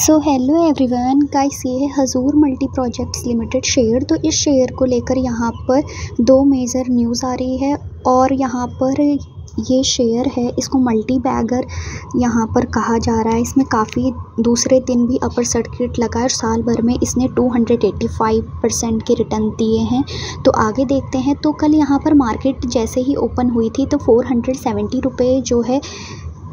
So hello everyone guys ये है हजूर multi projects limited share तो इस शेयर को लेकर यहाँ पर दो मेजर न्यूज़ आ रही है और यहाँ पर ये शेयर है, इसको मल्टी बैगर यहाँ पर कहा जा रहा है। इसमें काफ़ी दूसरे दिन भी अपर सर्किट लगा और साल भर में इसने 285 परसेंट के रिटर्न दिए हैं। तो आगे देखते हैं। तो कल यहाँ पर मार्केट जैसे ही ओपन हुई थी तो फोर हंड्रेड जो है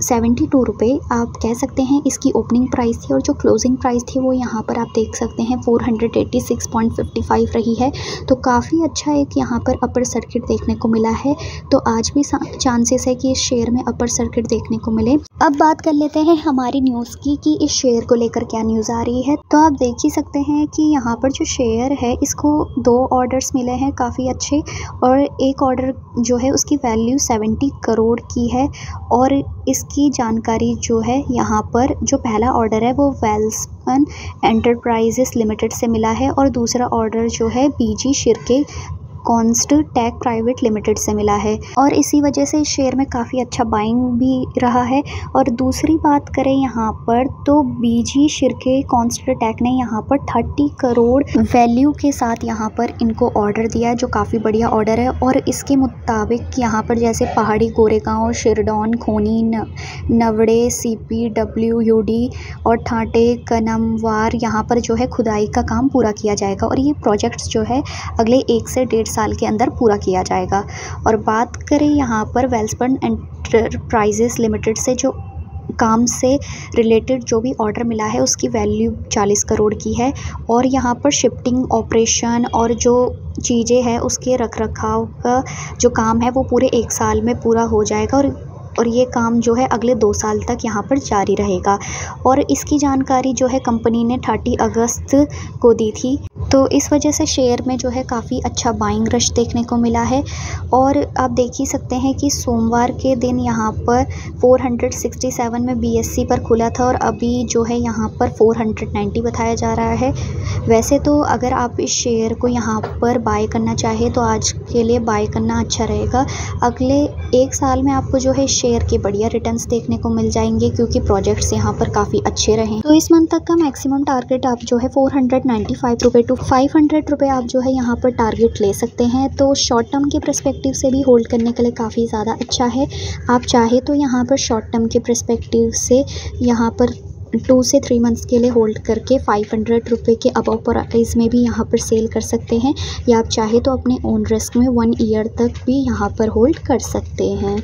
सेवेंटी टू रुपये आप कह सकते हैं इसकी ओपनिंग प्राइस थी और जो क्लोजिंग प्राइस थी वो यहाँ पर आप देख सकते हैं four hundred eighty six point fifty five रही है। तो काफ़ी अच्छा एक यहाँ पर अपर सर्किट देखने को मिला है। तो आज भी चांसेस है कि इस शेयर में अपर सर्किट देखने को मिले। अब बात कर लेते हैं हमारी न्यूज़ की कि इस शेयर को लेकर क्या न्यूज़ आ रही है। तो आप देख ही सकते हैं कि यहाँ पर जो शेयर है, इसको दो ऑर्डर्स मिले हैं काफ़ी अच्छे और एक ऑर्डर जो है उसकी वैल्यू सेवेंटी करोड़ की है और इसकी जानकारी जो है यहाँ पर, जो पहला ऑर्डर है वो वेल्सपन एंटरप्राइजेस लिमिटेड से मिला है और दूसरा ऑर्डर जो है BG Shirke const tech private limited से मिला है और इसी वजह से इस शेयर में काफ़ी अच्छा बाइंग भी रहा है। और दूसरी बात करें यहाँ पर तो बीजी शिरके कॉन्स्ट ने यहाँ पर थर्टी करोड़ वैल्यू के साथ यहाँ पर इनको ऑर्डर दिया है, जो काफ़ी बढ़िया ऑर्डर है। और इसके मुताबिक यहाँ पर जैसे पहाड़ी गोरेगांव, शिरडौन, खोनी नवड़े C P W U D और ठाटे कनमवार यहाँ पर जो है खुदाई का काम पूरा किया जाएगा। और ये प्रोजेक्ट्स जो है अगले एक से डेढ़ साल के अंदर पूरा किया जाएगा। और बात करें यहाँ पर वेल्सबर्न एंटरप्राइजेस लिमिटेड से जो काम से रिलेटेड जो भी ऑर्डर मिला है, उसकी वैल्यू चालीस करोड़ की है। और यहाँ पर शिफ्टिंग ऑपरेशन और जो चीज़ें हैं, उसके रख रखाव का जो काम है, वो पूरे एक साल में पूरा हो जाएगा और और ये काम जो है, अगले दो साल तक यहाँ पर जारी रहेगा। और इसकी जानकारी जो है, कंपनी ने थर्टी अगस्त को दी थी। तो इस वजह से शेयर में जो है काफ़ी अच्छा बाइंग रश देखने को मिला है। और आप देख ही सकते हैं कि सोमवार के दिन यहाँ पर 467 में बीएससी पर खुला था और अभी जो है यहाँ पर 490 बताया जा रहा है। वैसे तो अगर आप इस शेयर को यहाँ पर बाय करना चाहें तो आज के लिए बाय करना अच्छा रहेगा। अगले एक साल में आपको जो है शेयर के बढ़िया रिटर्न्स देखने को मिल जाएँगे क्योंकि प्रोजेक्ट्स यहाँ पर काफ़ी अच्छे रहे तो इस मंथ तक का मैक्सिमम टारगेट आप जो है फोर हंड्रेड नाइन्टी फाइव रुपये टू फाइव हंड्रेड रुपये आप जो है यहाँ पर टारगेट ले सकते हैं। तो शॉर्ट टर्म के प्रस्पेक्टिव से भी होल्ड करने के लिए काफ़ी ज़्यादा अच्छा है। आप चाहे तो यहाँ पर शॉर्ट टर्म के प्रस्पेक्टिव से यहाँ पर टू से थ्री मंथ्स के लिए होल्ड करके फाइव हंड्रेड रुपये के अबव प्राइस में भी यहाँ पर सेल कर सकते हैं। या आप चाहे तो अपने ओन रिस्क में वन ईयर तक भी यहाँ पर होल्ड कर सकते हैं।